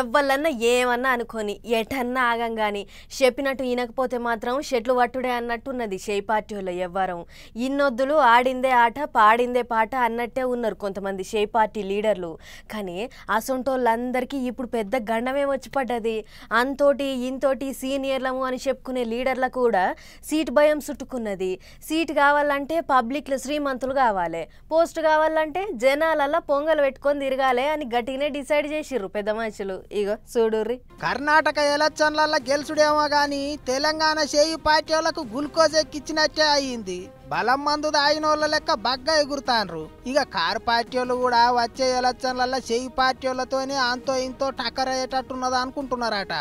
ఎవ్వలన్నా ఏమన్నా అనుకొని ఎటన్నా ఆగం కానీ చెప్పినట్టు ఈనకపోతే మాత్రం షెట్లు పట్టుడే అన్నట్టున్నది షేపార్టీలో ఎవ్వరం. ఇన్నొద్దులు ఆడిందే ఆట పాడిందే పాట అన్నట్టే ఉన్నారు కొంతమంది షే పార్టీ లీడర్లు. కానీ అసొంటోళ్ళందరికీ ఇప్పుడు పెద్ద గండమే వచ్చి పడ్డది? అంతోటి ఇంతోటి సీనియర్లము అని చెప్పుకునే లీడర్లకు కూడా సీట్ భయం చుట్టుకున్నది. సీట్ కావాలంటే పబ్లిక్లో శ్రీమంతులు కావాలి. పోస్ట్ కావాలంటే జనాలల్లా పొంగలు పెట్టుకొని తిరగాలి అని గట్టిగానే డిసైడ్ చేసిర్రు పెద్ద మనుషులు. ఇగో చూడుర్రి. కర్ణాటక ఎలక్షన్లలో గెలుచుడేమో గాని తెలంగాణ చేయి పార్టీ వాళ్ళకు గ్లూకోజ్ ఎక్కిచ్చినట్టే అయ్యింది. బలం మందు తాగిన లెక్క బగ్గ ఎగురుతాన్రు ఇక కారు పార్టీ వాళ్ళు కూడా వచ్చే ఎలక్షన్లలో చెయ్యి పార్టీ వాళ్ళతోనే అంతో ఇంతో టక్కర్ అయ్యేటట్టున్నది అనుకుంటున్నారట.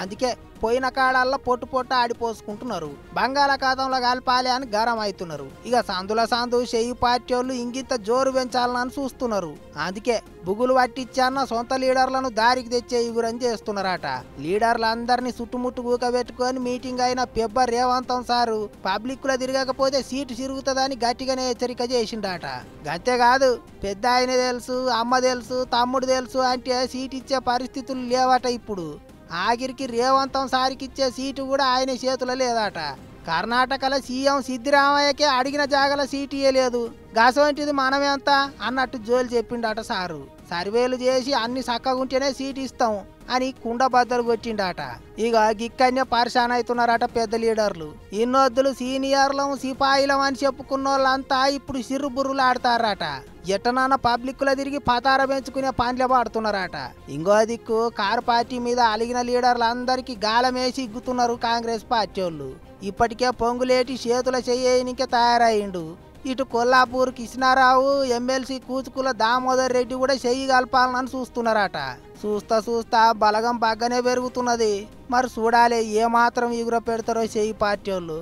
అందుకే పోయిన కాడల్లా పొట్టు పొట్టు ఆడిపోసుకుంటున్నారు. బంగాళాఖాతంలో కలపాలి అని గరం అవుతున్నారు ఇక సందుల సందు చెయ్యి పార్టీ వాళ్ళు ఇంగిత జోరు పెంచాలని చూస్తున్నారు. అందుకే బుగులు పట్టించాన్న సొంత లీడర్లను దారికి తెచ్చే ఇగురని చేస్తున్నారట. లీడర్లందరినీ చుట్టుముట్టు కూకబెట్టుకొని మీటింగ్ అయిన పెబ్బ రేవంతం సారు పబ్లిక్లో తిరగకపోతే సీటు తిరుగుతుందని గట్టిగానే హెచ్చరిక చేసిండట. గంతేకాదు పెద్ద ఆయన తెలుసు అమ్మ తెలుసు తమ్ముడు తెలుసు అంటే సీట్ ఇచ్చే పరిస్థితులు లేవట ఇప్పుడు. ఆఖరికి రేవంతం సారికిచ్చే సీటు కూడా ఆయన చేతుల లేదట. కర్ణాటకలో సీఎం సిద్ధిరామయ్యకే అడిగిన జాగల సీటు ఇయ్యలేదు. గసవంటిది మనమేంత? అన్నట్టు జోలు చెప్పిండట సారు. సర్వేలు చేసి అన్ని చక్కగుంటేనే సీటు ఇస్తాం. అని కుండ బద్దలు కొట్టిండట. ఇక గిక్కనే పరిశాన్ అవుతున్నారట పెద్ద లీడర్లు. ఇన్నొద్దులు సీనియర్లం సిపాయిలం అని చెప్పుకున్న వాళ్ళంతా ఇప్పుడు సిర్రు ఆడతారట ఎట్టనాన్న పబ్లిక్ తిరిగి పతార పెంచుకునే పనిలే పాడుతున్నారట ఇంకో దిక్కు కారు పార్టీ మీద అలిగిన లీడర్లు అందరికీ గాలమేసి ఇగ్గుతున్నారు కాంగ్రెస్ పార్టీ వాళ్ళు ఇప్పటికే పొంగులేటి చేతుల చెయ్యనికే తయారయ్యిండు ఇటు కొల్లాపూర్ కృష్ణారావు ఎమ్మెల్సీ కూచుకుల దామోదర్ రెడ్డి కూడా చెయ్యి కలపాలని చూస్తున్నారట. చూస్తా చూస్తా బలగం బాగానే పెరుగుతున్నది. మరి చూడాలి ఏ మాత్రం ఎగుర పెడతారో చెయ్యి పార్టీ వాళ్ళు.